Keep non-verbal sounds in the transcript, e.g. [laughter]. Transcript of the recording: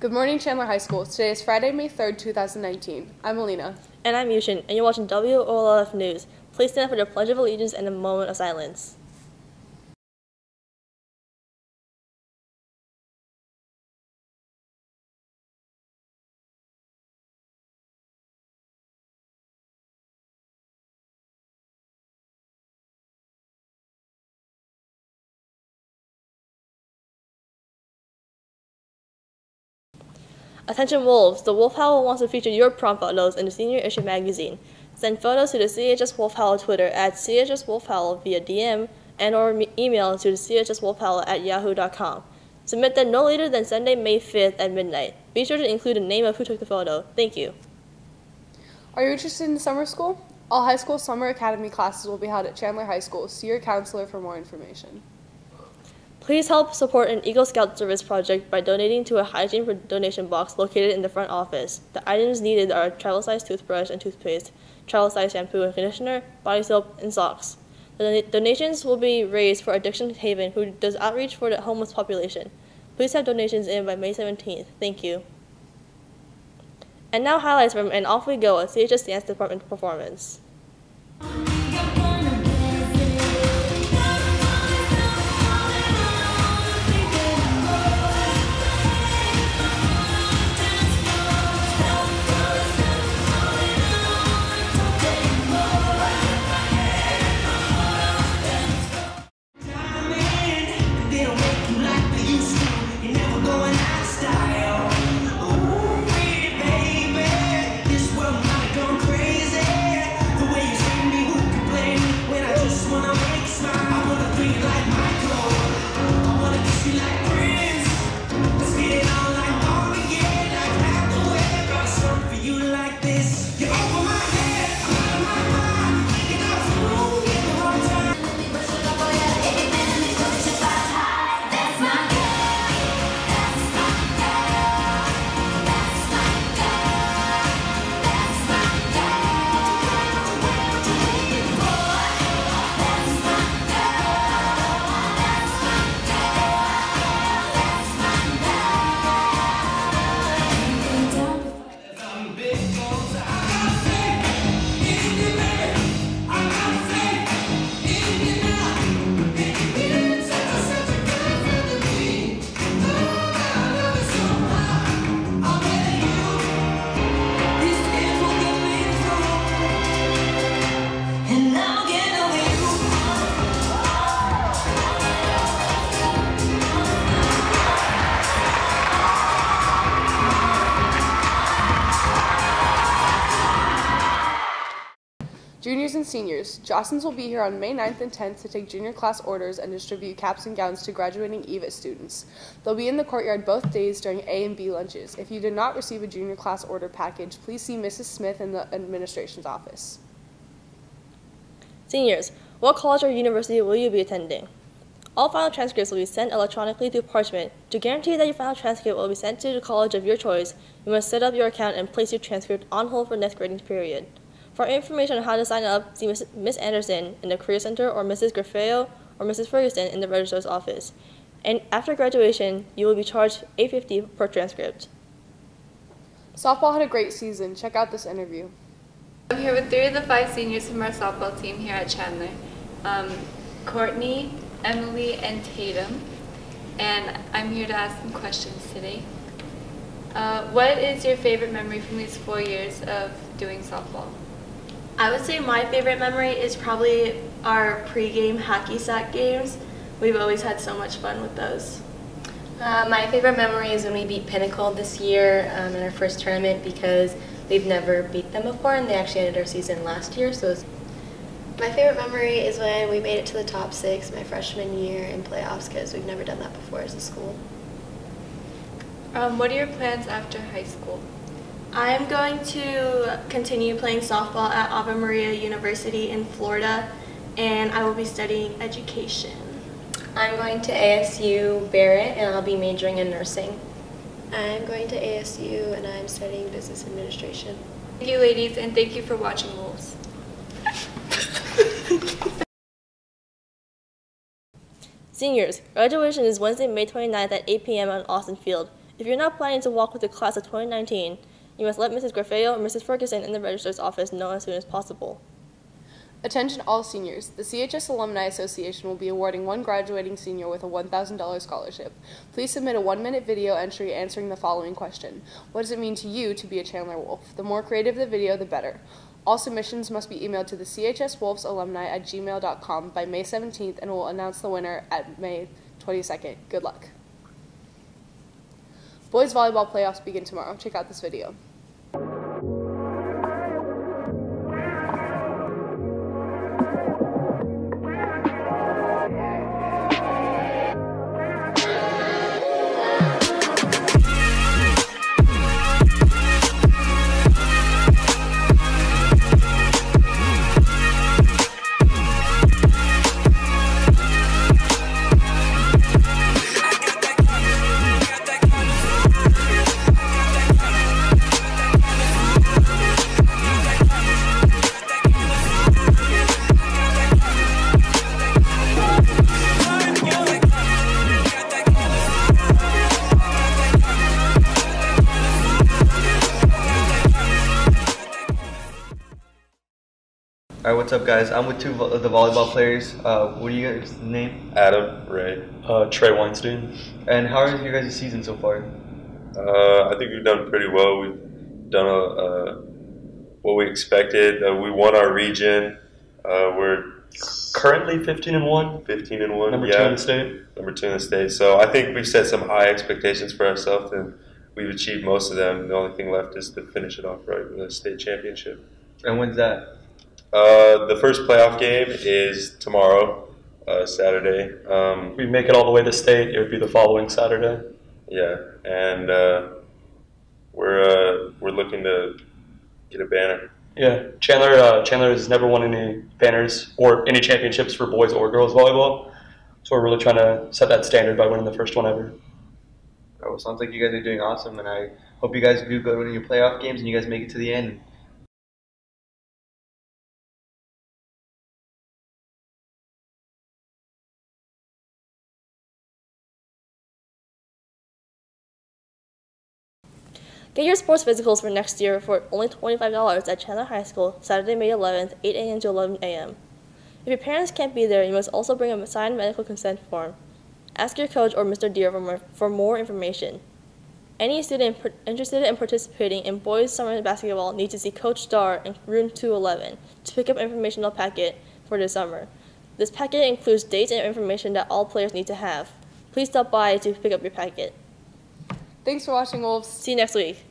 Good morning, Chandler High School. Today is Friday, May 3rd, 2019. I'm Alina. And I'm Yushin, and you're watching WOLF News. Please stand for the Pledge of Allegiance and a moment of silence. Attention Wolves, the Wolf Howl wants to feature your prom photos in the senior issue magazine. Send photos to the CHS Wolf Howl Twitter at CHS Wolf Howl via DM and or email to the CHS Wolf Howl at yahoo.com. Submit them no later than Sunday, May 5th at midnight. Be sure to include the name of who took the photo. Thank you. Are you interested in summer school? All high school summer academy classes will be held at Chandler High School. See your counselor for more information. Please help support an Eagle Scout service project by donating to a hygiene donation box located in the front office. The items needed are a travel size toothbrush and toothpaste, travel size shampoo and conditioner, body soap, and socks. The donations will be raised for Addiction Haven, who does outreach for the homeless population. Please have donations in by May 17th. Thank you. And now highlights from And Off We Go, a CHS Dance Department performance. like my Juniors and seniors, Jostens will be here on May 9th and 10th to take junior class orders and distribute caps and gowns to graduating EVA students. They'll be in the courtyard both days during A and B lunches. If you did not receive a junior class order package, please see Mrs. Smith in the administration's office. Seniors, what college or university will you be attending? All final transcripts will be sent electronically to Parchment. To guarantee that your final transcript will be sent to the college of your choice, you must set up your account and place your transcript on hold for next grading period. For information on how to sign up, see Ms. Anderson in the Career Center or Mrs. Graffeo or Mrs. Ferguson in the registrar's office. And after graduation, you will be charged 850 per transcript. Softball had a great season. Check out this interview. I'm here with three of the five seniors from our softball team here at Chandler. Um, Courtney, Emily, and Tatum. And I'm here to ask some questions today. Uh, what is your favorite memory from these four years of doing softball? I would say my favorite memory is probably our pregame hacky sack games. We've always had so much fun with those. Uh, my favorite memory is when we beat Pinnacle this year um, in our first tournament because we've never beat them before and they actually ended our season last year. So my favorite memory is when we made it to the top six my freshman year in playoffs because we've never done that before as a school. Um, what are your plans after high school? I'm going to continue playing softball at Ave Maria University in Florida, and I will be studying education. I'm going to ASU Barrett, and I'll be majoring in nursing. I'm going to ASU, and I'm studying business administration. Thank you, ladies, and thank you for watching Wolves. [laughs] Seniors, graduation is Wednesday, May 29th at 8 p.m. on Austin Field. If you're not planning to walk with the class of 2019, you must let Mrs. Grafeo or Mrs. Ferguson in the registrar's office know as soon as possible. Attention all seniors. The CHS Alumni Association will be awarding one graduating senior with a $1,000 scholarship. Please submit a one minute video entry answering the following question What does it mean to you to be a Chandler Wolf? The more creative the video, the better. All submissions must be emailed to the CHS Wolves alumni at gmail.com by May 17th and we'll announce the winner at May 22nd. Good luck. Boys volleyball playoffs begin tomorrow. Check out this video. What's up, guys? I'm with two of the volleyball players. Uh, what are you guys' name? Adam, Ray. Uh, Trey Weinstein. And how is your guys' season so far? Uh, I think we've done pretty well. We've done a, uh, what we expected. Uh, we won our region. Uh, we're Currently 15 and 1, 15 and 1. number yeah. 2 in the state. Number 2 in the state. So I think we've set some high expectations for ourselves and we've achieved most of them. The only thing left is to finish it off right with a state championship. And when's that? Uh, the first playoff game is tomorrow, uh, Saturday. Um, If we make it all the way to state, it would be the following Saturday. yeah, and uh, we're uh, we're looking to get a banner. Yeah, Chandler. Uh, Chandler has never won any banners or any championships for boys or girls volleyball. So we're really trying to set that standard by winning the first one ever. Oh, well, sounds like you guys are doing awesome, and I hope you guys do good in your playoff games and you guys make it to the end. Get your sports physicals for next year for only $25 at Chandler High School, Saturday, May 11th, 8 a.m. to 11 a.m. If your parents can't be there, you must also bring a signed medical consent form. Ask your coach or Mr. Deere for more, for more information. Any student per- interested in participating in boys summer basketball needs to see Coach Starr in room 211 to pick up informational packet for the summer. This packet includes dates and information that all players need to have. Please stop by to pick up your packet. Thanks for watching, Wolves. See you next week.